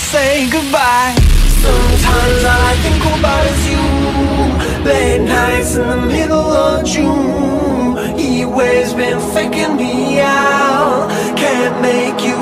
say goodbye. Sometimes all I think about is you. Late nights in the middle of June. He waves been faking me out. Can't make you